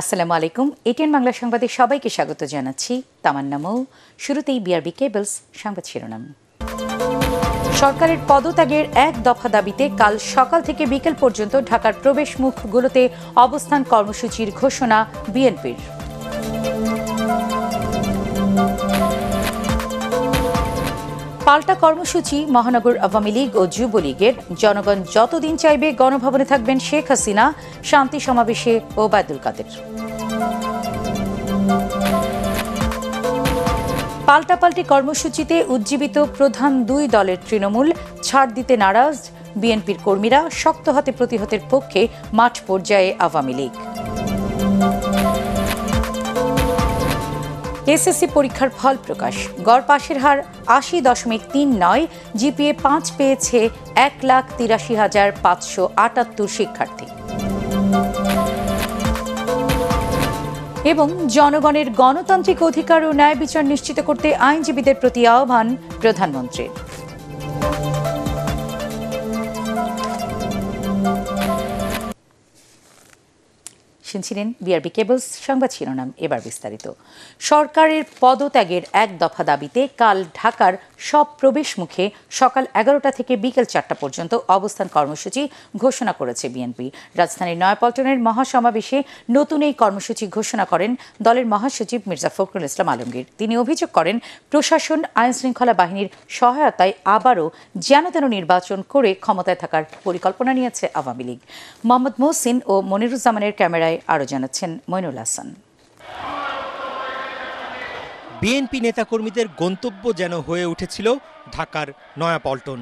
আসসালামু আলাইকুম। এটিএন বাংলা সংবাদে সবাইকে স্বাগত জানাচ্ছি। তামান্না নামও শুরুতেই বিআরবি কেবলস সংবাদ শিরোনাম। সরকারের পদত্যাগের এক দফা দাবিতে কাল সকাল থেকে বিকেল পর্যন্ত ঢাকার প্রবেশ মুখগুলোতে অবস্থান কর্মসূচির ঘোষণা বিএনপির। পাল্টা কর্মসূচি, মহানগর আওয়ামী লীগ ও যুবলীগের। জনগণ যতদিন চাইবে গণভবনে থাকবেন শেখ হাসিনা। শান্তি সমাবেশে ওবায়দুল কাদের। পাল্টাপাল্টি কর্মসূচিতে উজ্জীবিত প্রধান দুই দলের তৃণমূল। ছাড় দিতে নারাজ বিএনপির কর্মীরা, শক্ত হাতে প্রতিহতের পক্ষে মাঠ পর্যায়ে আওয়ামী লীগ। এসএসসি পরীক্ষার ফল প্রকাশ। গড় পাশের হার আশি দশমিক তিন নয়, জিপিএ পাঁচ পেয়েছে এক লাখ তিরাশি হাজার পাঁচশো আটাত্তর শিক্ষার্থী। এবং জনগণের গণতান্ত্রিক অধিকার ও ন্যায় বিচার নিশ্চিত করতে আইনজীবীদের প্রতি আহ্বান প্রধানমন্ত্রীর। শুনছিলেন বিআরবি কেবলস সংবাদ শিরোনাম এবার বিস্তারিত। সরকারের পদত্যাগের এক দফা দাবিতে কাল ঢাকার সব প্রবেশ মুখে সকাল এগারোটা থেকে বিকেল চারটা পর্যন্ত অবস্থান কর্মসূচি ঘোষণা করেছে বিএনপি। রাজধানীর নয়াপল্টনের মহাসমাবেশে নতুন এই কর্মসূচি ঘোষণা করেন দলের মহাসচিব মির্জা ফখরুল ইসলাম আলমগীর। তিনি অভিযোগ করেন, প্রশাসন আইন শৃঙ্খলা বাহিনীর সহায়তায় আবারও যেন তেন নির্বাচন করে ক্ষমতায় থাকার পরিকল্পনা নিয়েছে আওয়ামী লীগ। মোহাম্মদ মোহসিন ও মনিরুজ্জামানের ক্যামেরায় আরও জানাচ্ছেন মইনুল হাসান। বিএনপি নেতাকর্মীদের গন্তব্য যেন হয়ে উঠেছিল ঢাকার নয়াপল্টন।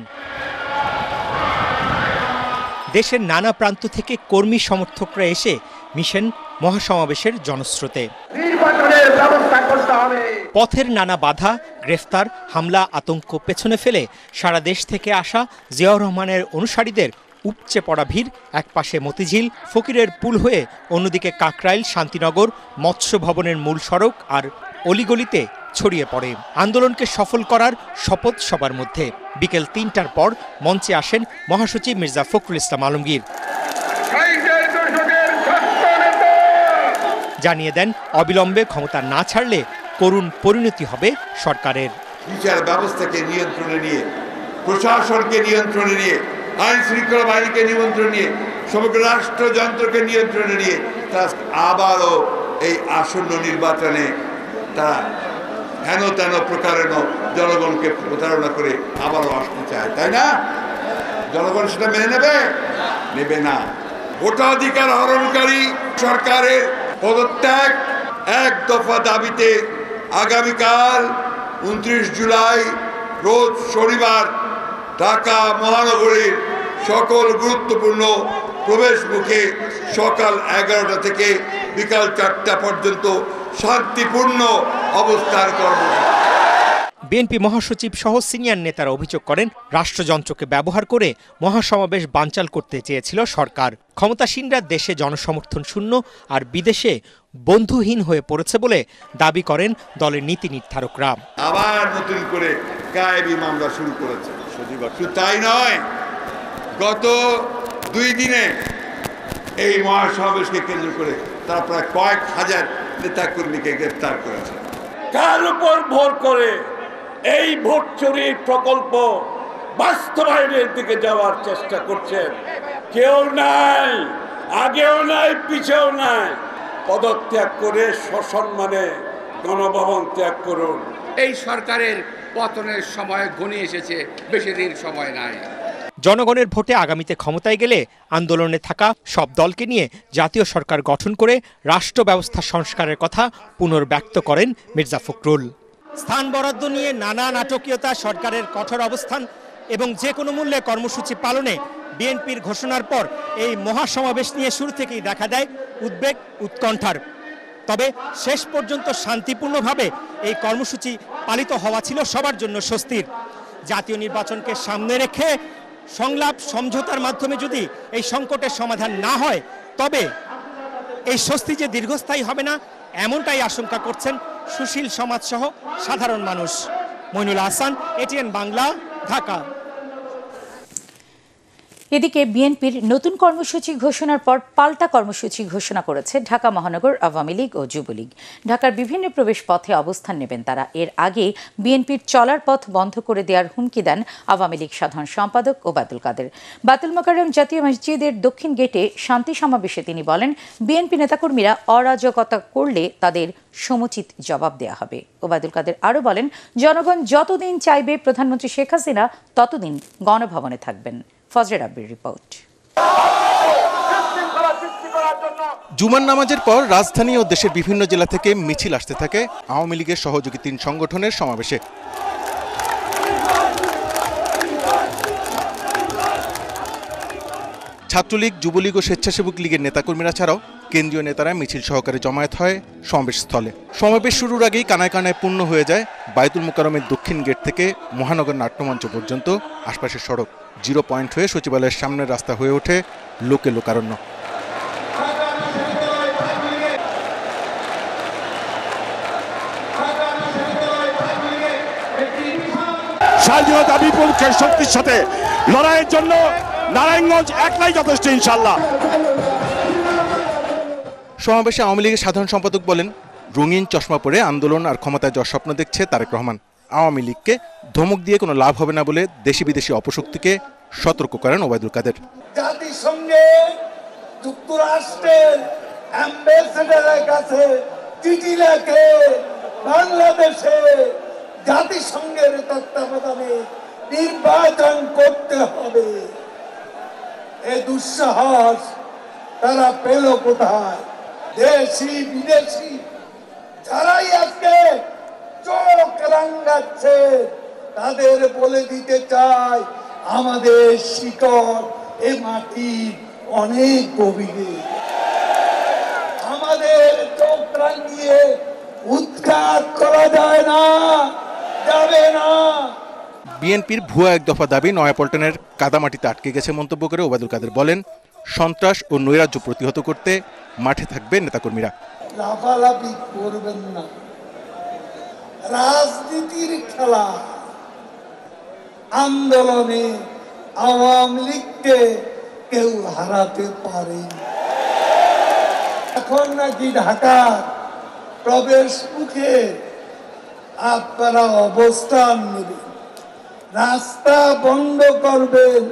দেশের নানা প্রান্ত থেকে কর্মী সমর্থকরা এসে মিশেন মহাসমাবেশের জনস্রোতে। পথের নানা বাধা গ্রেফতার হামলা আতঙ্ক পেছনে ফেলে সারা দেশ থেকে আসা জিয়াউর রহমানের অনুসারীদের উপচে পড়া ভিড়, একপাশে মতিঝিল, ফকিরের পুল হয়ে অন্যদিকে কাকরাইল, শান্তিনগর মৎস্য ভবনের মূল সড়ক আর অলিগলিতে ছড়িয়ে পড়ে। আন্দোলনকে সফল করার শপথ সবার মধ্যে। বিকেল তিনটার পর মঞ্চে আসেন মহাসচিব মির্জা ফখরুল ইসলাম আলমগীর। জানিয়ে দেন, অবিলম্বে ক্ষমতা না ছাড়লে করুণ পরিণতি হবে সরকারের। বিচার ব্যবস্থাকে নিয়ন্ত্রণে নিয়ে, প্রশাসনকে নিয়ন্ত্রণে নিয়ে আইন শৃঙ্খলা বাহিনীকে নিয়ন্ত্রণে নিয়ে, সমগ্র রাষ্ট্রযন্ত্রকে নিয়ন্ত্রণে নিয়ে তারা আবারও এই আসন্ন নির্বাচনে তারা হেন তেন প্রকারেণ জনগণকে প্রতারণা করে আবারও আসতে চায়, তাই না? জনগণ সেটা মেনে নেবে? নেবে না। ভোটাধিকার হরণকারী সরকারের পদত্যাগ এক দফা দাবিতে আগামীকাল উনত্রিশ জুলাই, রোজ শনিবার ঢাকা মহানগরীর সকল গুরুত্বপূর্ণ প্রবেশ মুখে সকাল এগারোটা থেকে বিকাল চারটা পর্যন্ত শান্তিপূর্ণ অবস্থান কর্মসূচি। বিএনপি মহাসচিব সহ সিনিয়র নেতারা অভিযোগ করেন রাষ্ট্রযন্ত্রকে ব্যবহার করে মহাসমাবেশ বানচাল করতে চেয়েছিল সরকার। ক্ষমতাসীনরা দেশে জনসমর্থন শূন্য আর বিদেশে বন্ধুহীন হয়ে পড়েছে বলে দাবি করেন দলের নীতি নির্ধারকরা। আবার নতুন করে গায়েবী মামলা শুরু করেছে। শুধু তাই নয় গত দুই দিনে এই মহাসমাবেশকে কেন্দ্র করে তারা প্রায় কয়েক হাজার নেতাকর্মীকে গ্রেফতার করেছে। কার উপর ভর করে এই ভোট চুরির প্রকল্প বাস্তবায়নের দিকে যাওয়ার চেষ্টা করছেন? কেউ নাই আগেও নাই পিছেও নাই। পদত্যাগ করে সসম্মানে গণভবন ত্যাগ করুন। এই সরকারের পতনের সময় ঘনিয়ে এসেছে, বেশি দিন সময় নাই। জনগণের ভোটে আগামীতে ক্ষমতায় গেলে আন্দোলনে থাকা সব দলকে নিয়ে জাতীয় সরকার গঠন করে রাষ্ট্র ব্যবস্থা সংস্কারের কথা পুনর্ব্যক্ত করেন মির্জা ফখরুল। স্থান বরাদ্দ নিয়ে নানা নাটকীয়তা, সরকারের কঠোর অবস্থান এবং যে কোনো মূল্যে কর্মসূচি পালনে বিএনপির ঘোষণার পর এই মহাসমাবেশ নিয়ে শুরু থেকেই দেখা দেয় উদ্বেগ, উৎকণ্ঠার। তবে শেষ পর্যন্ত শান্তিপূর্ণভাবে এই কর্মসূচি পালিত হওয়া ছিল সবার জন্য স্বস্তির। জাতীয় নির্বাচনকে সামনে রেখে সংলাপ সমঝোতার মাধ্যমে যদি এই সংকটের সমাধান না হয়, তবে এই স্বস্তি যে দীর্ঘস্থায়ী হবে না, এমনটাই আশঙ্কা করছেন সুশীল সমাজসহ সাধারণ মানুষ। মইনুল হাসান, এটিএন বাংলা, ঢাকা। এদিকে বিএনপির নতুন কর্মসূচি ঘোষণার পর পাল্টা কর্মসূচি ঘোষণা করেছে ঢাকা মহানগর, আওয়ামী লীগ ও যুবলীগ। ঢাকার বিভিন্ন প্রবেশ পথে অবস্থান নেবেন তারা। এর আগে বিএনপির চলার পথ বন্ধ করে দেওয়ার হুমকি দেন আওয়ামী লীগ সাধারণ সম্পাদক ওবায়দুল কাদের। বাতুল মোকাররম জাতীয় মসজিদের দক্ষিণ গেটে শান্তি সমাবেশে তিনি বলেন, বিএনপি নেতাকর্মীরা অরাজকতা করলে তাদের সমুচিত জবাব দেওয়া হবে। ওবায়দুল কাদের আরও বলেন, জনগণ যতদিন চাইবে প্রধানমন্ত্রী শেখ হাসিনা, ততদিন গণভবনে থাকবেন। ফজরে রাব্বির রিপোর্ট জুমার নামাজের পর রাজধানী ও দেশের বিভিন্ন জেলা থেকে মিছিল আসতে থাকে আওয়ামী লীগের সহযোগী তিন সংগঠনের সমাবেশে। ছাত্রলীগ, যুবলীগ ও স্বেচ্ছাসেবক লীগের নেতাকর্মীরা ছাড়াও কেন্দ্রীয় নেতারা মিছিল সহকারে জমায়েত হয় সমাবেশ স্থলে সমাবেশ শুরুর আগেই কানায় কানায় পূর্ণ হয়ে যায় বায়তুল মোকারমের দক্ষিণ গেট থেকে মহানগর নাট্যমঞ্চ পর্যন্ত আশপাশের সড়ক। জিরো পয়েন্ট হয়ে সচিবালয়ের সামনের রাস্তা হয়ে ওঠে লোকে লোকারণ্য। স্বাধীনতা বিপক্ষের শক্তির সাথে লড়াইয়ের জন্য নারায়ণগঞ্জ একলাই যথেষ্ট ইনশাল্লাহ সমাবেশে আওয়ামী লীগের সাধারণ সম্পাদক বলেন রঙিন চশমা পরে আন্দোলন আর ক্ষমতায় যাওয়ার স্বপ্ন দেখছে তারেক রহমান। আওয়ামী লীগকে ধমক দিয়ে কোনো লাভ হবে না বলে দেশি বিদেশি অপশক্তিকে সতর্ক করেন ওবায়দুল কাদের। জাতিসংঘে যুক্তরাষ্ট্রের অ্যাম্বাসেডারের কাছে চিঠি লেখে, বাংলাদেশে জাতিসংঘের তত্ত্বাবধানে নির্বাচন করতে হবে। এ দুঃসাহস তারা পেল কোথায়? দেশি, বিদেশি, যারাই আজকে চোখ রাঙ্গাচ্ছে তাদের বলে দিতে চাই আমাদের শিকড় এ মাটির অনেক গভীরে। আমাদের চোখ রাঙিয়ে উৎখাত করা যায় না যাবে না। বিএনপির ভুয়া এক দফা দাবি নয়াপল্টনের কাদামাটিতে আটকে গেছে মন্তব্য করে ওবায়দুল কাদের বলেন সন্ত্রাস ও নৈরাজ্য প্রতিহত করতে মাঠে থাকবে নেতাকর্মীরা। লাফালাফি করবেন না। রাজনীতির খেলা আন্দোলনে আওয়ামী লীগকে কেউ হারাতে পারে এখন নাকি ঢাকা প্রবেশ মুখে আপনারা অবস্থান নেবেন। রাস্তা বন্ধ করবেন,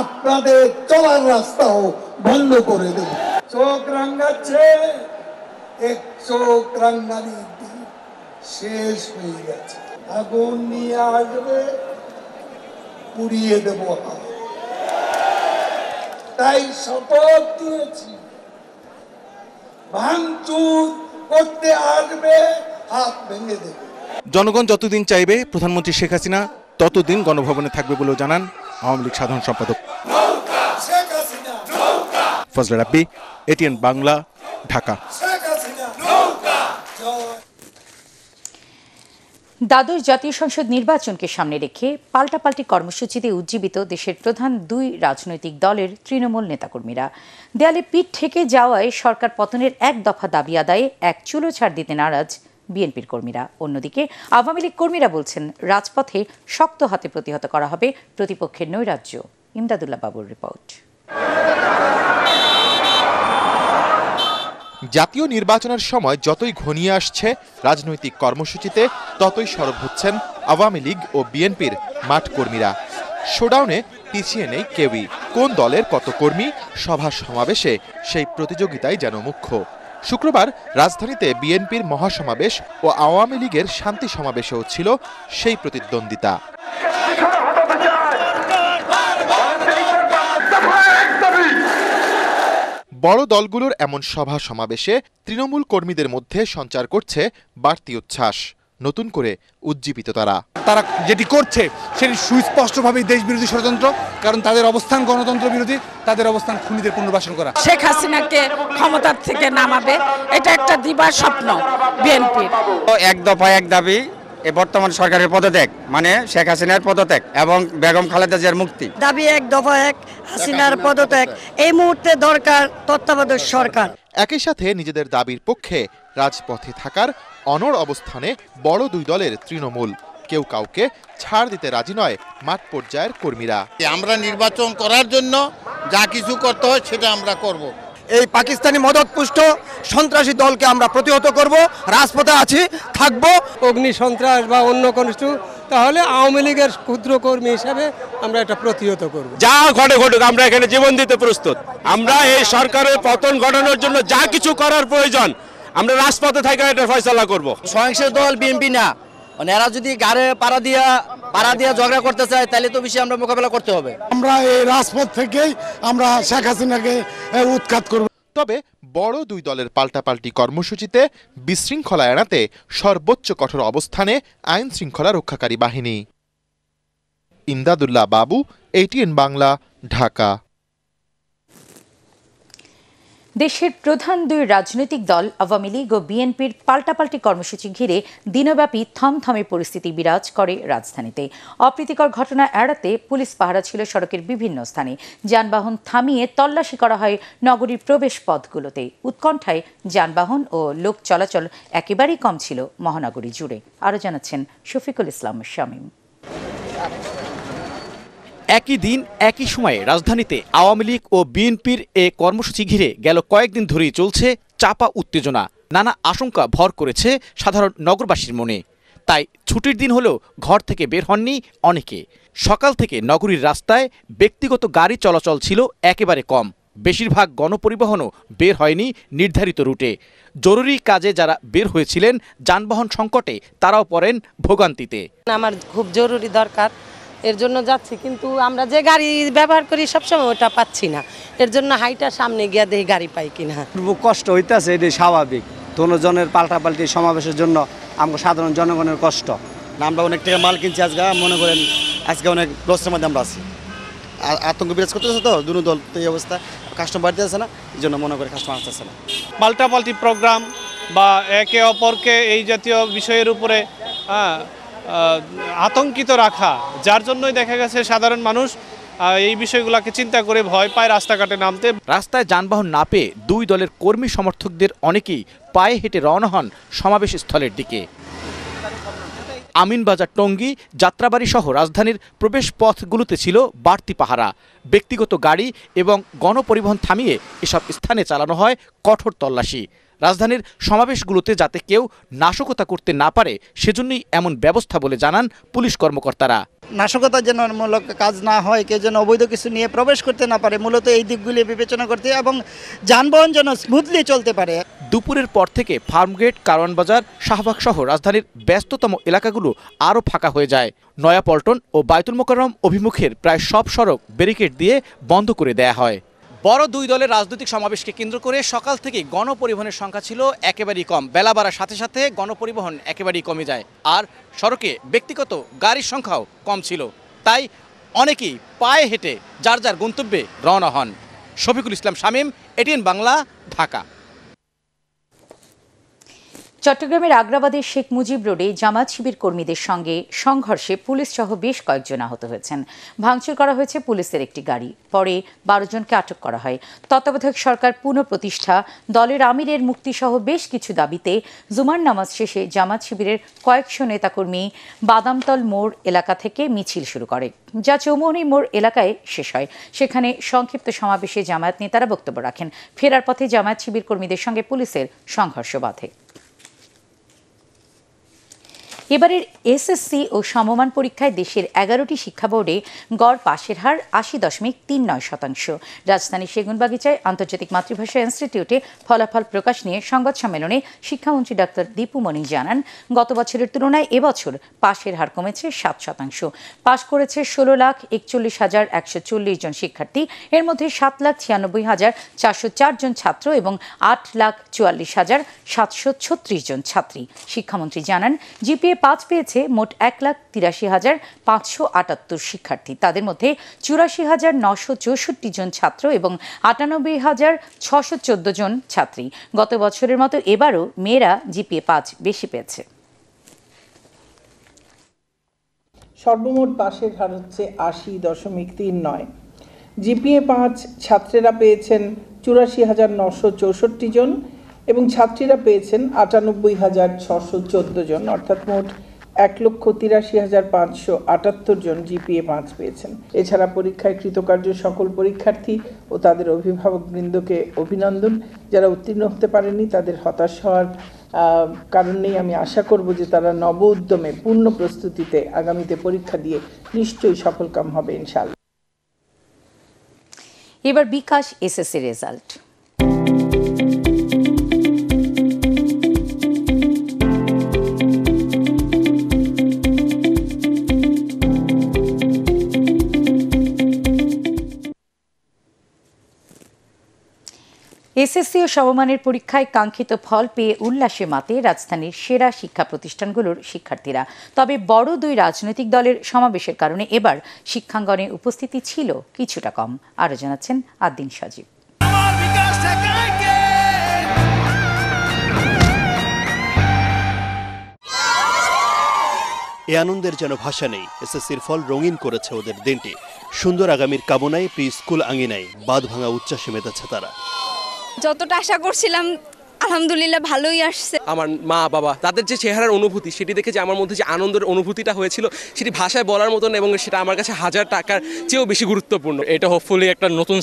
আপনাদের চলার রাস্তাও বন্ধ করে দেবেন। চোখ রাঙ্গাচ্ছে এক চোখ রাঙ্গানির দিন শেষ হয়ে গেছে। আগুন নিয়ে আসবে। পুড়িয়ে দেব তাই শপথ দিয়েছি। ভাঙচুর করতে আসবে হাত ভেঙে দেবে। জনগণ যতদিন চাইবে প্রধানমন্ত্রী শেখ হাসিনা ততদিন গণভবনে থাকবে বলেও জানান আওয়ামী লীগ সাধারণ সম্পাদক। ফজলে রাব্বি এটিএন বাংলা ঢাকা শেখ হাসিনা জয় দ্বাদশ জাতীয় সংসদ নির্বাচনকে সামনে রেখে পাল্টাপাল্টি কর্মসূচিতে উজ্জীবিত দেশের প্রধান দুই রাজনৈতিক দলের তৃণমূল নেতাকর্মীরা। দেয়ালে পিঠ ঠেকে যাওয়ায় সরকার পতনের এক দফা দাবি আদায়ে এক চুলো ছাড় দিতে নারাজ বিএনপির কর্মীরা। অন্যদিকে আওয়ামী লীগ কর্মীরা বলছেন, রাজপথে শক্ত হাতে প্রতিহত করা হবে প্রতিপক্ষের নৈরাজ্য। ইমদাদুল্লাহ বাবুর রিপোর্ট। জাতীয় নির্বাচনের সময় যতই ঘনিয়ে আসছে রাজনৈতিক কর্মসূচিতে, ততই সরব হচ্ছেন আওয়ামী লীগ ও বিএনপির মাঠ কর্মীরা। শোডাউনে পিছিয়ে নেই কেউই। কোন দলের কত কর্মী, সভা সমাবেশে সেই প্রতিযোগিতাই যেন মুখ্য। শুক্রবার রাজধানীতে বিএনপির মহাসমাবেশ ও আওয়ামী লীগের শান্তি সমাবেশেও ছিল সেই প্রতিদ্বন্দ্বিতা। বড় দলগুলোর এমন সভা সমাবেশে তৃণমূল কর্মীদের মধ্যে সঞ্চার করছে বাড়তি উচ্ছ্বাস। নতুন করে উজ্জীবিত তারা। তারা যেটি করছে সেটি সুস্পষ্টভাবেই দেশ বিরোধী ষড়যন্ত্র কারণ তাদের অবস্থান গণতন্ত্র বিরোধী তাদের অবস্থান খুনিদের পুনর্বাসন করা। শেখ হাসিনাকে ক্ষমতার থেকে নামাবে এটা একটা দিবার স্বপ্ন বিএনপির। এক দফা এক দাবি বর্তমান সরকারের পদত্যাগ মানে শেখ হাসিনার পদত্যাগ এবং বেগম খালেদা জিয়ার মুক্তি। দাবি এক দফা এক হাসিনার পদত্যাগ। এই মুহূর্তে দরকার তত্ত্বাবধায়ক সরকার। একই সাথে নিজেদের দাবির পক্ষে রাজপথে থাকার অনড় অবস্থানে বড় দুই দলের তৃণমূল। কেউ কাউকে ছাড় দিতে রাজি নয় মাঠ পর্যায়ের কর্মীরা। আমরা নির্বাচন করার জন্য যা কিছু করতে হয় সেটা আমরা করব। এই পাকিস্তানি মদতপুষ্ট সন্ত্রাসী দলকে আমরা প্রতিহত করব রাজপথে আছি থাকব। অগ্নি সন্ত্রাস বা অন্য কোনো কিছু তাহলে আওয়ামী লীগের ক্ষুদ্র কর্মী হিসাবে আমরা এটা প্রতিহত করব। যা ঘটে ঘটুক আমরা এখানে জীবন দিতে প্রস্তুত। আমরা এই সরকারের পতন ঘটানোর জন্য যা কিছু করার প্রয়োজন আমরা রাজপথে থেকে এটা ফয়সলা করব। সহিংস দল বিএনপি না মানে এরা যদি গাড়ে পাড়া দিয়া পাড়া দিয়া ঝগড়া করতে চায় তাহলে তো বেশি আমরা মোকাবেলা করতে হবে। আমরা এই রাজপথ থেকেই আমরা শেখ হাসিনাকে উৎখাত করব। তবে বড় দুই দলের পাল্টাপাল্টি কর্মসূচিতে বিশৃঙ্খলা এড়াতে সর্বোচ্চ কঠোর অবস্থানে আইন শৃঙ্খলা রক্ষাকারী বাহিনী। ইমদাদুল্লাহ বাবু এইটিএন বাংলা ঢাকা। দেশের প্রধান দুই রাজনৈতিক দল, আওয়ামী লীগ ও বিএনপির পাল্টাপাল্টি কর্মসূচি ঘিরে দিনব্যাপী থমথমে পরিস্থিতি বিরাজ করে রাজধানীতে। অপ্রীতিকর ঘটনা এড়াতে পুলিশ পাহারা ছিল সড়কের বিভিন্ন স্থানে। যানবাহন থামিয়ে তল্লাশি করা হয় নগরীর প্রবেশ পথগুলোতে। উৎকণ্ঠায় যানবাহন ও লোক চলাচল একেবারেই কম ছিল মহানগরী জুড়ে। আরও জানাচ্ছেন শফিকুল ইসলাম শামীম। একই দিন, একই সময়ে রাজধানীতে আওয়ামী লীগ ও বিএনপির এ কর্মসূচি ঘিরে গেল কয়েকদিন ধরেই চলছে চাপা উত্তেজনা। নানা আশঙ্কা ভর করেছে সাধারণ নগরবাসীর মনে। তাই ছুটির দিন হলেও ঘর থেকে বের হননি অনেকে। সকাল থেকে নগরীর রাস্তায় ব্যক্তিগত গাড়ি চলাচল ছিল একেবারে কম। বেশিরভাগ গণপরিবহনও বের হয়নি নির্ধারিত রুটে। জরুরি কাজে যারা বের হয়েছিলেন, যানবাহন সংকটে তারাও পড়েন ভোগান্তিতে। আমার খুব জরুরি দরকার। এর জন্য যাচ্ছি কিন্তু আমরা যে গাড়ি ব্যবহার করি সবসময় ওটা পাচ্ছি না। এর জন্য হাইটা সামনে গিয়া দেখি গাড়ি পাই কিনা। কষ্ট হইতেছে এটি স্বাভাবিক। জনের পাল্টাপাল্টি সমাবেশের জন্য আমরা সাধারণ জনগণের কষ্ট। আমরা অনেক টাকা মাল কিনছি আজকে মনে করেন আজকে অনেক লসের মধ্যে আমরা আছি। আতঙ্ক বিরাজ করতেছে তো দুনো দল তো এই অবস্থা। কাস্টমার বাড়তে আছে না এই জন্য মনে করে কাস্টমার আসতেছে না। পাল্টাপাল্টি প্রোগ্রাম বা একে অপরকে এই জাতীয় বিষয়ের উপরে হ্যাঁ, আতঙ্কিত রাখা, যার জন্যই দেখা গেছে সাধারণ মানুষ এই বিষয়গুলোকে চিন্তা করে ভয় পায় রাস্তাঘাটে নামতে। রাস্তায় যানবাহন না পেয়ে দুই দলের কর্মী সমর্থকদের অনেকেই পায়ে হেঁটে রওনা হন সমাবেশ স্থলের দিকে। আমিনবাজার টঙ্গী, যাত্রাবাড়ি সহ রাজধানীর প্রবেশ পথগুলোতে ছিল বাড়তি পাহারা। ব্যক্তিগত গাড়ি এবং গণপরিবহন থামিয়ে এসব স্থানে চালানো হয় কঠোর তল্লাশি। রাজধানীর সমাবেশগুলোতে যাতে কেউ নাশকতা করতে না পারে সেজন্যই এমন ব্যবস্থা বলে জানান পুলিশ কর্মকর্তারা। নাশকতা যেন মূলক কাজ না হয় কেউ যেন অবৈধ কিছু নিয়ে প্রবেশ করতে না পারে মূলত এই দিকগুলি বিবেচনা করতে এবং যানবাহন যেন স্মুথলি চলতে পারে। দুপুরের পর থেকে ফার্মগেট কারওয়ান বাজার শাহবাগ সহ রাজধানীর ব্যস্ততম এলাকাগুলো আরও ফাঁকা হয়ে যায়। নয়াপল্টন ও বায়তুল মোকাররম অভিমুখের প্রায় সব সড়ক ব্যারিকেড দিয়ে বন্ধ করে দেয়া হয়। বড় দুই দলের রাজনৈতিক সমাবেশকে কেন্দ্র করে সকাল থেকে গণপরিবহনের সংখ্যা ছিল একেবারেই কম। বেলা বাড়ার সাথে সাথে গণপরিবহন একেবারেই কমে যায়। আর সড়কে ব্যক্তিগত গাড়ির সংখ্যাও কম ছিল। তাই অনেকেই পায়ে হেঁটে যার যার গন্তব্যে রওনা হন। শফিকুল ইসলাম শামীম, এটিএন বাংলা, ঢাকা। চট্টগ্রামের আগ্রাবাদের শেখ মুজিব রোডে জামাত শিবির কর্মীদের সঙ্গে সংঘর্ষে পুলিশ সহ বেশ কয়েকজন আহত হয়েছেন। ভাঙচুর করা হয়েছে পুলিশের একটি গাড়ি। পরে বারো জনকে আটক করা হয়। তত্ত্বাবধায়ক সরকার পুনঃপ্রতিষ্ঠা। দলের আমিরের মুক্তি সহ বেশ কিছু দাবিতে জুমার নামাজ শেষে জামাত শিবিরের কয়েকশো নেতাকর্মী বাদামতল মোড় এলাকা থেকে মিছিল শুরু করে। যা চৌমনি মোড় এলাকায় শেষ হয়। সেখানে সংক্ষিপ্ত সমাবেশে জামায়াত নেতারা বক্তব্য রাখেন। ফেরার পথে জামায়াত শিবির কর্মীদের সঙ্গে পুলিশের সংঘর্ষ বাধে। এবারের এসএসসি ও সমমান পরীক্ষায় দেশের এগারোটি শিক্ষা বোর্ডে গড় পাশের হার আশি দশমিক তিন নয় শতাংশ। রাজধানীর সেগুনবাগিচায় আন্তর্জাতিক মাতৃভাষা ইনস্টিটিউটে ফলাফল প্রকাশ নিয়ে সংবাদ সম্মেলনে শিক্ষামন্ত্রী ডাক্তার দীপু মনি জানান, গত বছরের তুলনায় এবছর পাশের হার কমেছে সাত শতাংশ। পাশ করেছে ষোলো লাখ একচল্লিশ হাজার একশো চল্লিশ জন শিক্ষার্থী। এর মধ্যে সাত লাখ ছিয়ানব্বই হাজার চারশো চার জন ছাত্র এবং আট লাখ চুয়াল্লিশ হাজার সাতশো ছত্রিশ জন ছাত্রী। শিক্ষামন্ত্রী জানান, জিপিএ পাঁচ পেয়েছে মোট এক লাখ তিরাশি হাজার পাঁচশো আটাত্তর শিক্ষার্থী। তাদের মধ্যে চুরাশি হাজার নশো চৌষট্টি জন ছাত্র এবং আটানব্বই হাজার ছশো চোদ্দ জন ছাত্রী। গত বছরের মতো এবারও মেয়েরা জিপিএ পাঁচ বেশি পেয়েছে। সর্বমোট পাশের হার হচ্ছে আশি দশমিক তিন নয়। জিপিএ পাঁচ ছাত্রেরা পেয়েছেন চুরাশি হাজার নশো চৌষট্টি জন এবং ছাত্রীরা পেয়েছেন আটানব্বই হাজার ছশো চোদ্দ জন অর্থাৎ মোট এক লক্ষ তিরাশি হাজার পাঁচশো আটাত্তর জন জিপিএ পাঁচ পেয়েছেন। এছাড়া পরীক্ষায় কৃতকার্য সকল পরীক্ষার্থী ও তাদের অভিভাবকবৃন্দকে অভিনন্দন। যারা উত্তীর্ণ হতে পারেনি তাদের হতাশ হওয়ার আহ, কারণ নেই। আমি আশা করব যে তারা নব উদ্যমে পূর্ণ প্রস্তুতিতে আগামীতে পরীক্ষা দিয়ে নিশ্চয়ই সফলকাম হবে ইনশাআল্লাহ। এবার বিকাশ এসএসসি রেজাল্ট। এসএসসি ও সমমানের পরীক্ষায় কাঙ্ক্ষিত ফল পেয়ে উল্লাসে মাতে রাজধানীর সেরা শিক্ষা প্রতিষ্ঠানগুলোর শিক্ষার্থীরা। তবে বড় দুই রাজনৈতিক দলের সমাবেশের কারণে এবার শিক্ষাঙ্গনে উপস্থিতি ছিল কিছুটা কম। আরও জানাচ্ছেন আদ্দিন সজীব। এ আনন্দের যেন ভাষা নেই এসএসসির ফল রঙিন করেছে ওদের দিনটি। সুন্দর আগামীর কামনায় প্রি স্কুল আঙিনায় বাঁধ ভাঙা উচ্ছ্বাসে মেতেছে তারা। যতটা আশা করছিলাম আলহামদুলিল্লাহ ভালোই আসছে। আমার মা বাবা তাদের যে চেহারার অনুভূতি সেটি দেখে যে আমার মধ্যে যে আনন্দের অনুভূতিটা হয়েছিল সেটি ভাষায় বলার মতন এবং সেটা আমার কাছে হাজার টাকার চেয়েও বেশি গুরুত্বপূর্ণ। এটা হোপফুলি একটা নতুন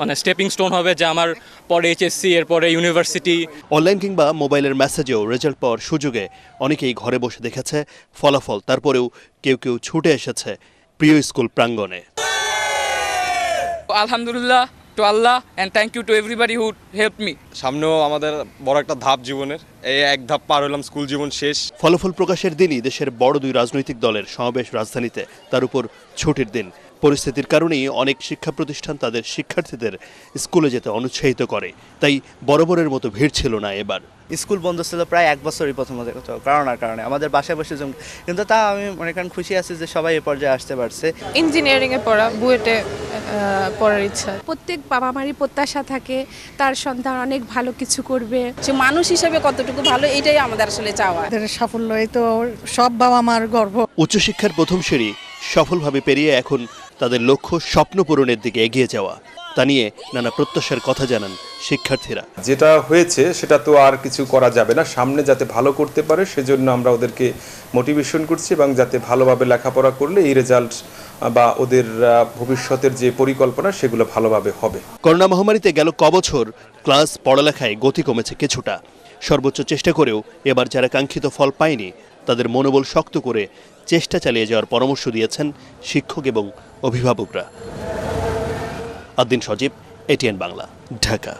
মানে স্টেপিং স্টোন হবে যে আমার পরে এইচএসসি এরপরে ইউনিভার্সিটি অনলাইন কিংবা মোবাইলের মেসেজেও রেজাল্ট পাওয়ার সুযোগে অনেকেই ঘরে বসে দেখেছে ফলাফল তারপরেও কেউ কেউ ছুটে এসেছে প্রিয় স্কুল প্রাঙ্গণে। আলহামদুলিল্লাহ to Allah and thank you to everybody who help me সামনেও আমাদের বড় একটা ধাপ জীবনের এই এক ধাপ পার হলাম স্কুল জীবন শেষ। ফলাফল প্রকাশের দিনই দেশের বড় দুই রাজনৈতিক দলের সমাবেশ রাজধানীতে তার উপর ছুটির দিন। পরিস্থিতির কারণেই অনেক শিক্ষা প্রতিষ্ঠান তাদের শিক্ষার্থীদের স্কুলে যেতে অনুৎসাহিত করে। তাই বরাবরের মতো ভিড় ছিল না এবার। স্কুল বন্ধ ছিল প্রায় এক বছরই প্রথমত করোনার কারণে আমাদের বাসায় বসে জম কিন্তু তা আমি মনে করেন খুশি আছি যে সবাই এ পর্যায়ে আসতে পারছে। ইঞ্জিনিয়ারিং এ পড়া বুয়েটে পড়ার ইচ্ছা। প্রত্যেক বাবা মারই প্রত্যাশা থাকে তার সন্তান অনেক ভালো কিছু করবে। যে মানুষ হিসেবে কতটুকু ভালো এটাই আমাদের আসলে চাওয়া। তাদের সাফল্য এই তো সব বাবা মার গর্ব। উচ্চশিক্ষার প্রথম সিঁড়ি সফলভাবে পেরিয়ে এখন তাদের লক্ষ্য স্বপ্ন পূরণের দিকে এগিয়ে যাওয়া। তা নিয়ে নানা প্রত্যাশার কথা জানান শিক্ষার্থীরা। যেটা হয়েছে সেটা তো আর কিছু করা যাবে না। সামনে যাতে ভালো করতে পারে সেজন্য আমরা ওদেরকে মোটিভেশন করছি এবং যাতে ভালোভাবে লেখাপড়া করলে এই রেজাল্ট বা ওদের ভবিষ্যতের যে পরিকল্পনা সেগুলো ভালোভাবে হবে। করোনা মহামারীতে গেল কবছর। ক্লাস পড়ালেখায় গতি কমেছে কিছুটা। সর্বোচ্চ চেষ্টা করেও এবার যারা কাঙ্ক্ষিত ফল পায়নি তাদের মনোবল শক্ত করে চেষ্টা চালিয়ে যাওয়ার পরামর্শ দিয়েছেন শিক্ষক এবং অভিভাবকরা। আদিন সজীব এটিএন বাংলা ঢাকা।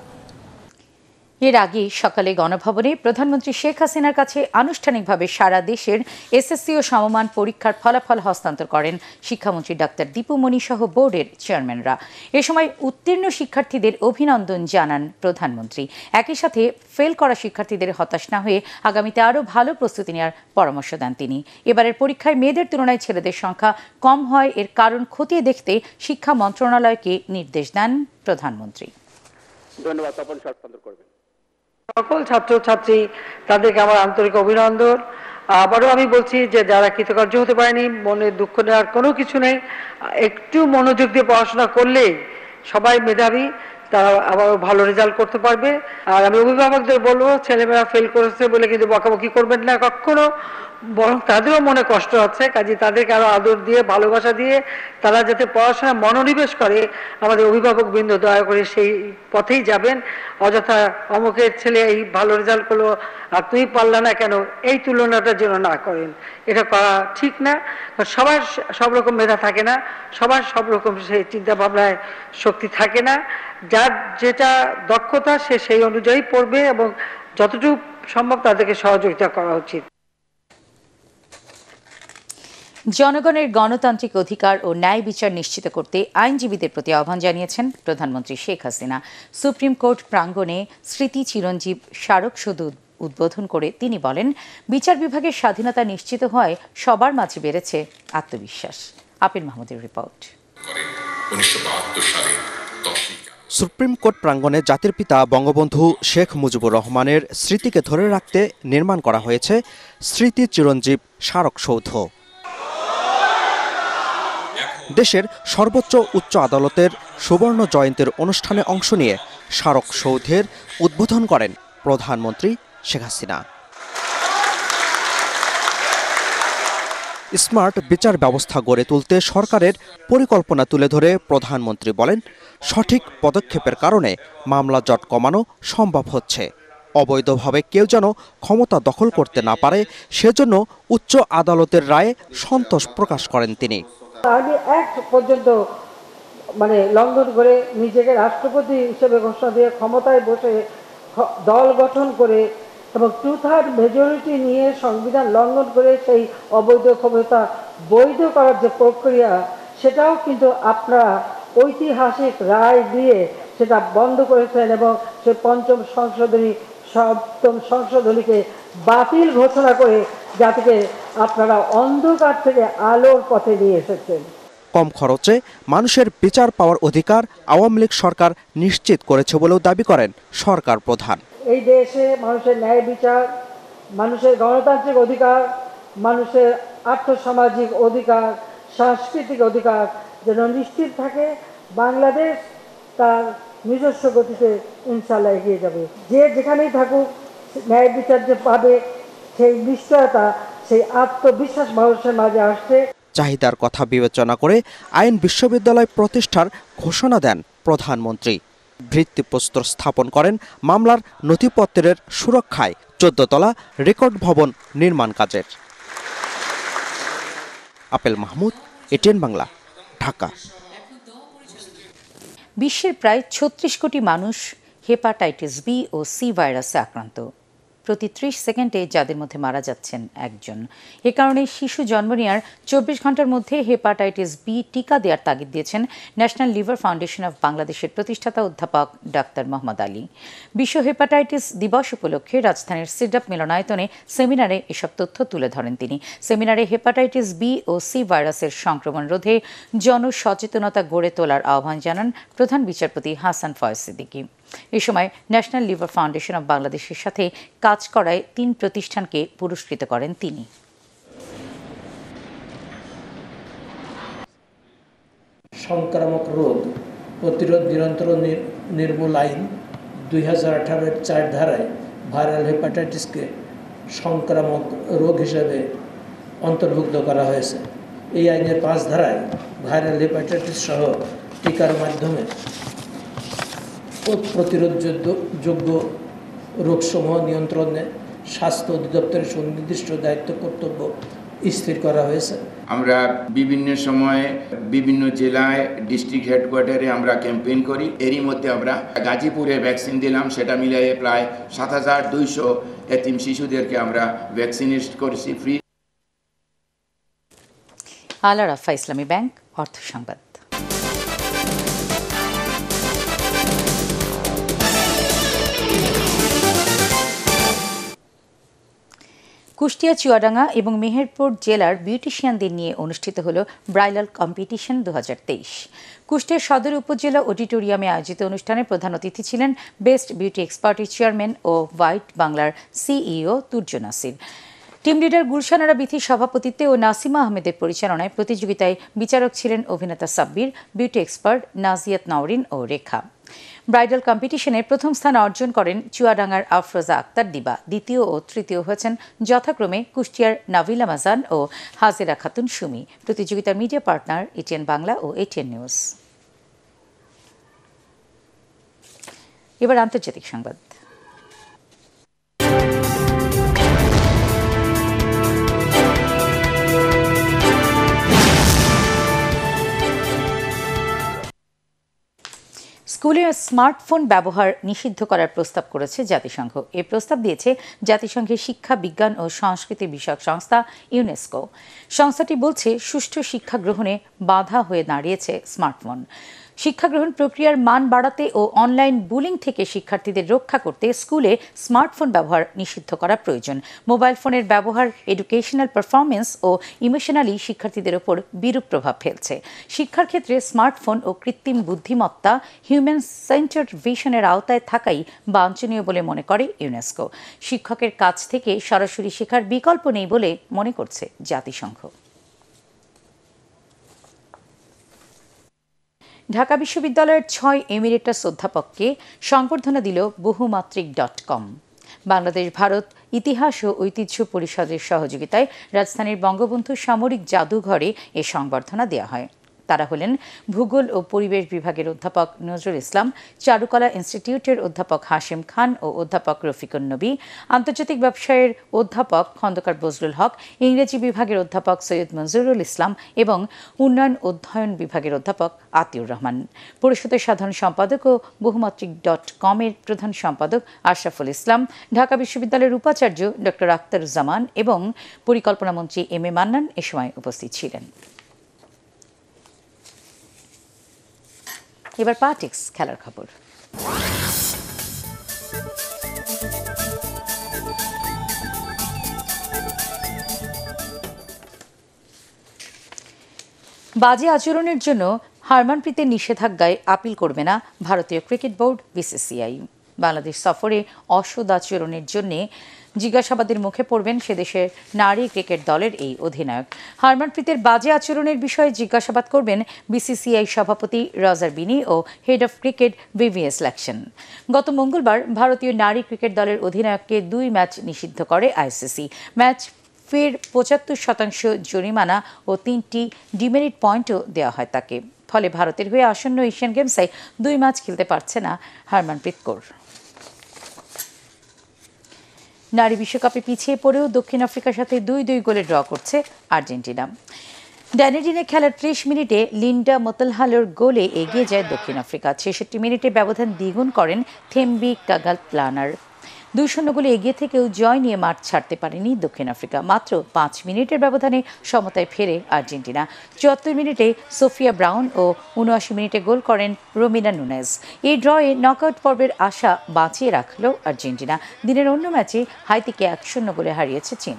এর আগে সকালে গণভবনে প্রধানমন্ত্রী শেখ হাসিনার কাছে আনুষ্ঠানিকভাবে সারা দেশের এসএসসি ও সমমান পরীক্ষার ফলাফল হস্তান্তর করেন শিক্ষামন্ত্রী ডাক্তার দীপু মনি সহ বোর্ডের চেয়ারম্যানরা। এ সময় উত্তীর্ণ শিক্ষার্থীদের অভিনন্দন জানান প্রধানমন্ত্রী। একই সাথে ফেল করা শিক্ষার্থীদের হতাশ না হয়ে আগামীতে আরও ভালো প্রস্তুতি নেওয়ার পরামর্শ দেন তিনি। এবারের পরীক্ষায় মেয়েদের তুলনায় ছেলেদের সংখ্যা কম হয়, এর কারণ খতিয়ে দেখতে শিক্ষা মন্ত্রণালয়কে নির্দেশ দেন প্রধানমন্ত্রী। ধন্যবাদ, তপন করবেন সকল ছাত্রছাত্রী তাদেরকে আমার আন্তরিক অভিনন্দন। আবারও আমি বলছি যে যারা কৃতকার্য হতে পারেনি, মনে দুঃখ নেওয়ার কোনো কিছু নেই। একটু মনোযোগ দিয়ে পড়াশোনা করলে সবাই মেধাবী। তারা আবার ভালো রেজাল্ট করতে পারবে। আর আমি অভিভাবকদের বলব, ছেলেমেয়েরা ফেল করেছে বলে কিন্তু বকাবকি করবেন না কখনো। বরং তাদেরও মনে কষ্ট হচ্ছে কাজে তাদেরকে আরও আদর দিয়ে, ভালোবাসা দিয়ে তারা যাতে পড়াশোনায় মনোনিবেশ করে, আমাদের অভিভাবক বৃন্দ দয়া করে সেই পথেই যাবেন। অযথা অমুকের ছেলে এই ভালো রেজাল্ট করল, আর তুমি পারলে না কেন, এই তুলনাটা যেন না করেন। এটা করা ঠিক না। সবার সব রকম মেধা থাকে না, সবার সব রকম সেই চিন্তা ভাবনায় শক্তি থাকে না। যার যেটা দক্ষতা সে সেই অনুযায়ী পড়বে এবং যতটুকু সম্ভব তাদেরকে সহযোগিতা করা উচিত। জনগণের গণতান্ত্রিক অধিকার ও ন্যায় বিচার নিশ্চিত করতে আইনজীবীদের প্রতি আহ্বান জানিয়েছেন প্রধানমন্ত্রী শেখ হাসিনা। সুপ্রিম কোর্ট প্রাঙ্গণে স্মৃতি চিরঞ্জীব স্মারক শুধু উদ্বোধন করে তিনি বলেন বিচার বিভাগের স্বাধীনতা নিশ্চিত হয় সবার মাঝে বেড়েছে আত্মবিশ্বাস। আপিল মাহমুদের রিপোর্ট। সুপ্রিম কোর্ট প্রাঙ্গণে জাতির পিতা বঙ্গবন্ধু শেখ মুজিবুর রহমানের স্মৃতিকে ধরে রাখতে নির্মাণ করা হয়েছে স্মৃতি চিরঞ্জীব স্মারক সৌধ। দেশের সর্বোচ্চ উচ্চ আদালতের সুবর্ণ জয়ন্তীর অনুষ্ঠানে অংশ নিয়ে স্মারক সৌধের উদ্বোধন করেন প্রধানমন্ত্রী শেখ হাসিনা। স্মার্ট বিচার ব্যবস্থা গড়ে তুলতে সরকারের পরিকল্পনা তুলে ধরে প্রধানমন্ত্রী বলেন, সঠিক পদক্ষেপের কারণে মামলা জট কমানো সম্ভব হচ্ছে। অবৈধভাবে কেউ যেন ক্ষমতা দখল করতে না পারে, সেজন্য উচ্চ আদালতের রায়ে সন্তোষ প্রকাশ করেন তিনি। আর্মি অ্যাক্ট পর্যন্ত মানে লঙ্ঘন করে নিজেকে রাষ্ট্রপতি হিসেবে ঘোষণা দিয়ে ক্ষমতায় বসে দল গঠন করে এবং টু থার্ড মেজরিটি নিয়ে সংবিধান লঙ্ঘন করে সেই অবৈধ ক্ষমতা বৈধ করার যে প্রক্রিয়া, সেটাও কিন্তু আপনারা ঐতিহাসিক রায় দিয়ে সেটা বন্ধ করেছেন এবং সে পঞ্চম সংশোধনী, সপ্তম সংশোধনীকে বাতিল ঘোষণা করে যাতে আপনারা অন্ধকার থেকে আলোর পথে নিয়ে এসেছেন। কম খরচে মানুষের বিচার পাওয়ার অধিকার আওয়ামী লীগ সরকার নিশ্চিত করেছে বলেও দাবি করেন সরকার প্রধান। এই দেশে মানুষের ন্যায় বিচার, মানুষের গণতান্ত্রিক অধিকার, মানুষের আর্থসামাজিক অধিকার, সাংস্কৃতিক অধিকার যেন নিশ্চিত থাকে, বাংলাদেশ তার নিজস্ব গতিতে ইনশাল্লাহ এগিয়ে যাবে। যে যেখানেই থাকুক, ন্যায় বিচার যে পাবে, সেই নিশ্চয়তা, সেই আত্মবিশ্বাস মানুষের মাঝে আসছে। চাহিদার কথা বিবেচনা করে আইন বিশ্ববিদ্যালয় প্রতিষ্ঠার ঘোষণা দেন প্রধানমন্ত্রী। ভিত্তিপ্রস্তর স্থাপন করেন মামলার নথিপত্রের সুরক্ষায় চোদ্দতলা রেকর্ড ভবন নির্মাণ কাজের। আপেল মাহমুদ, এটিএন বাংলা, ঢাকা। বিশ্বের প্রায় ছত্রিশ কোটি মানুষ হেপাটাইটিস বি ও সি ভাইরাসে আক্রান্ত। প্রতি ত্রিশ সেকেন্ডে যাদের মধ্যে মারা যাচ্ছেন একজন। এ কারণে শিশু জন্ম নেওয়ার চব্বিশ ঘণ্টার মধ্যে হেপাটাইটিস বি টিকা দেওয়ার তাগিদ দিয়েছেন ন্যাশনাল লিভার ফাউন্ডেশন অব বাংলাদেশের প্রতিষ্ঠাতা অধ্যাপক ডাক্তার মোহাম্মদ আলী। বিশ্ব হেপাটাইটিস দিবস উপলক্ষে রাজধানীর সিডাপ মিলনায়তনে সেমিনারে এসব তথ্য তুলে ধরেন তিনি। সেমিনারে হেপাটাইটিস বি ও সি ভাইরাসের সংক্রমণ রোধে জনসচেতনতা গড়ে তোলার আহ্বান জানান প্রধান বিচারপতি হাসান ফয়েজ সিদ্দিকী। এ সময় ন্যাশনাল লিভার ফাউন্ডেশন অব বাংলাদেশের সাথে কাজ করায় তিন প্রতিষ্ঠানকে পুরস্কৃত করেন তিনি। সংক্রামক রোগ প্রতিরোধ নিরন্তর নির্মূল আইন দুই হাজার আঠারোর চার ধারায় ভাইরাল হেপাটাইটিসকে সংক্রামক রোগ হিসেবে অন্তর্ভুক্ত করা হয়েছে। এই আইনের পাঁচ ধারায় ভাইরাল হেপাটাইটিস সহ টিকার মাধ্যমে প্রতিরোধযোগ্য যোগ্য রোগসমূহ নিয়ন্ত্রণে স্বাস্থ্য অধিদপ্তরের সুনির্দিষ্ট দায়িত্ব কর্তব্য স্থির করা হয়েছে। আমরা বিভিন্ন সময়ে বিভিন্ন জেলায় ডিস্ট্রিক্ট হেডকোয়ার্টারে আমরা ক্যাম্পেইন করি। এরই মধ্যে আমরা গাজীপুরে ভ্যাকসিন দিলাম সেটা মিলিয়ে প্রায় সাত হাজার দুইশো এতিম শিশুদেরকে আমরা ভ্যাকসিনেট করেছি ফ্রি। আলা ইসলামী ব্যাংক অর্থ সংবাদ। কুষ্টিয়া, চুয়াডাঙ্গা এবং মেহেরপুর জেলার বিউটিশিয়ানদের নিয়ে অনুষ্ঠিত হল ব্রাইলাল কম্পিটিশন দু কুষ্টিয়া সদর উপজেলা অডিটোরিয়ামে আয়োজিত অনুষ্ঠানে প্রধান অতিথি ছিলেন বেস্ট বিউটি এক্সপার্টির চেয়ারম্যান ও হোয়াইট বাংলার CEO Turjo Nasir. Team leader Gulshanara বিথির সভাপতিত্বে ও নাসিমা আহমেদের পরিচালনায় প্রতিযোগিতায় বিচারক ছিলেন অভিনেতা সাব্বির, বিউটি এক্সপার্ট নাজিয়াত নাওরিন ও রেখা। ব্রাইডাল কম্পিটিশনে প্রথম স্থান অর্জন করেন চুয়াডাঙ্গার আফরোজা আক্তার দিবা। দ্বিতীয় ও তৃতীয় হয়েছেন যথাক্রমে কুষ্টিয়ার নাভিলা মাজান ও হাজিরা খাতুন সুমি। প্রতিযোগিতার মিডিয়া পার্টনার এটিএন বাংলা ও এটিএন নিউজ। এবার আন্তর্জাতিক সংবাদ। স্কুলে স্মার্টফোন ব্যবহার নিষিদ্ধ করার প্রস্তাব করেছে জাতিসংঘ। এই প্রস্তাব দিয়েছে জাতিসংঘের শিক্ষা, বিজ্ঞান ও সংস্কৃতি বিষয়ক সংস্থা ইউনেস্কো। সংস্থাটি বলছে, সুষ্ঠু শিক্ষা গ্রহণে বাধা হয়ে দাঁড়িয়েছে স্মার্টফোন। শিক্ষা গ্রহণ প্রক্রিয়ার মান বাড়াতে ও অনলাইন বুলিং থেকে শিক্ষার্থীদের রক্ষা করতে স্কুলে স্মার্টফোন ব্যবহার নিষিদ্ধ করা প্রয়োজন। মোবাইল ফোনের ব্যবহার, এডুকেশনাল পারফরমেন্স ও ইমোশনালি শিক্ষার্থীদের ওপর বিরূপ প্রভাব ফেলছে। শিক্ষার ক্ষেত্রে স্মার্টফোন ও কৃত্রিম বুদ্ধিমত্তা হিউম্যান সেন্টার্ড ভিশনের আওতায় থাকাই বাঞ্ছনীয় বলে মনে করে ইউনেস্কো। শিক্ষকের কাছ থেকে সরাসরি শেখার বিকল্প নেই বলে মনে করছে জাতিসংঘ। ঢাকা বিশ্ববিদ্যালয়ের ছয় এমিরেটাস অধ্যাপককে সংবর্ধনা দিল বহুমাত্রিক ডট কম। বাংলাদেশ, ভারত, ইতিহাস ও ঐতিহ্য পরিষদের সহযোগিতায় রাজধানীর বঙ্গবন্ধু সামরিক জাদুঘরে এ সংবর্ধনা দেওয়া হয়। তারা হলেন ভূগোল ও পরিবেশ বিভাগের অধ্যাপক নজরুল ইসলাম, চারুকলা ইনস্টিটিউটের অধ্যাপক হাশিম খান ও অধ্যাপক রফিকুন নবী, আন্তর্জাতিক ব্যবসায়ের অধ্যাপক খন্দকার বজলুল হক, ইংরেজি বিভাগের অধ্যাপক সৈয়দ মঞ্জুরুল ইসলাম এবং উন্নয়ন অধ্যয়ন বিভাগের অধ্যাপক আতিউর রহমান। পরিষদের সাধারণ সম্পাদক ও বহুমাত্রিক ডট কমের প্রধান সম্পাদক আশরাফুল ইসলাম, ঢাকা বিশ্ববিদ্যালয়ের উপাচার্য ডক্টর আখতারুজ্জামান এবং পরিকল্পনা মন্ত্রী এম এ মান্নান এ সময় উপস্থিত ছিলেন। এবার পার্টিক্স খেলার খবর। বাজে আচরণের জন্য হারমানপ্রীতের নিষেধাজ্ঞায় আপিল করবে না ভারতীয় ক্রিকেট বোর্ড বিসিসিআই। বাংলাদেশ সফরে অসদ আচরণের জন্য জিজ্ঞাসাবাদের মুখে পড়বেন সে দেশের নারী ক্রিকেট দলের এই অধিনায়ক। হারমানপ্রীতের বাজে আচরণের বিষয়ে জিজ্ঞাসাবাদ করবেন বিসিসিআই সভাপতি Roger Binny O head of cricket VVS Laxman. গত মঙ্গলবার ভারতীয় নারী ক্রিকেট দলের অধিনায়ককে দুই ম্যাচ নিষিদ্ধ করে আইসিসি। ম্যাচ ফের পঁচাত্তর শতাংশ জরিমানা ও তিনটি ডিমেরিট পয়েন্টও দেওয়া হয় তাকে। ফলে ভারতের হয়ে আসন্ন এশিয়ান গেমসে দুই ম্যাচ খেলতে পারছে না হারমানপ্রীত কৌর। নারী বিশ্বকাপে পিছিয়ে পড়েও দক্ষিণ আফ্রিকার সাথে দুই দুই গোলে ড্র করছে আর্জেন্টিনা। ড্যানেডিনে খেলার ত্রিশ মিনিটে লিন্ডা মতলহালোর গোলে এগিয়ে যায় দক্ষিণ আফ্রিকা। ছেষট্টি মিনিটে ব্যবধান দ্বিগুণ করেন থেম্বি কাগাল প্লানার দুই শূন্য গোলে এগিয়ে থেকেও জয় নিয়ে মাঠ ছাড়তে পারেনি দক্ষিণ আফ্রিকা। মাত্র পাঁচ মিনিটের ব্যবধানে সমতায় ফেরে আর্জেন্টিনা। চুয়াত্তর মিনিটে সোফিয়া ব্রাউন ও উনআশি মিনিটে গোল করেন রোমিনা নুনেজ। এই ড্রয়ে নকআউট পর্বের আশা বাঁচিয়ে রাখল আর্জেন্টিনা। দিনের অন্য ম্যাচে হাইতিকে এক শূন্য গোলে হারিয়েছে চীন।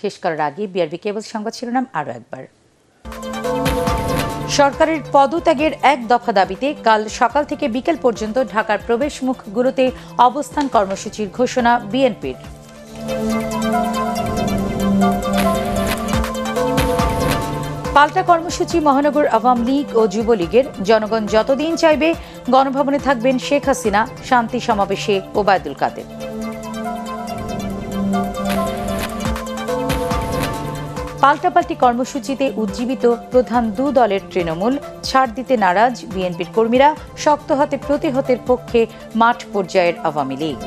শেষ করার আগে বিআরবি কেবল সংবাদ শিরোনাম আরও একবার। সরকারের পদত্যাগের এক দফা দাবিতে কাল সকাল থেকে বিকেল পর্যন্ত ঢাকার প্রবেশ মুখগুলোতে অবস্থান কর্মসূচির ঘোষণা বিএনপির। পাল্টা কর্মসূচি মহানগর আওয়াম লীগ ও যুবলীগের। জনগণ যতদিন চাইবে গণভবনে থাকবেন শেখ হাসিনা, শান্তি সমাবেশে ওবায়দুল কাদের। পাল্টাপাল্টি কর্মসূচিতে উজ্জীবিত প্রধান দু দলের তৃণমূল, ছাড় দিতে নারাজ বিএনপির কর্মীরা, শক্ত হাতে প্রতিহতের পক্ষে মাঠ পর্যায়ের আওয়ামী লীগ।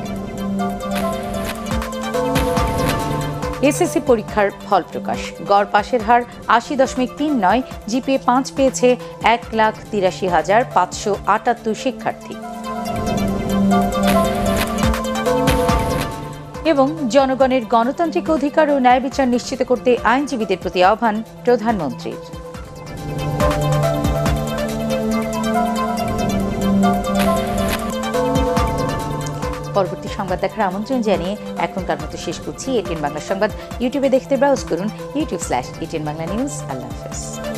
এসএসসি পরীক্ষার ফল প্রকাশ। গড় পাশের হার আশি দশমিক তিন নয়, জিপিএ পাঁচ পেয়েছে এক লাখ তিরাশি হাজার পাঁচশো আটাত্তর শিক্ষার্থী। এবং জনগণের গণতান্ত্রিক অধিকার ও ন্যায় বিচার নিশ্চিত করতে আইনজীবীদের প্রতি আহ্বান প্রধানমন্ত্রীর। পরবর্তী সংবাদ দেখার আমন্ত্রণ জানিয়ে এখনকার মতো শেষ করছি। এটিএন বাংলা সংবাদ। ইউটিউবে দেখতে ব্রাউজ করুন YouTube slash ATN Bangla news আল্লাহ হাফেজ।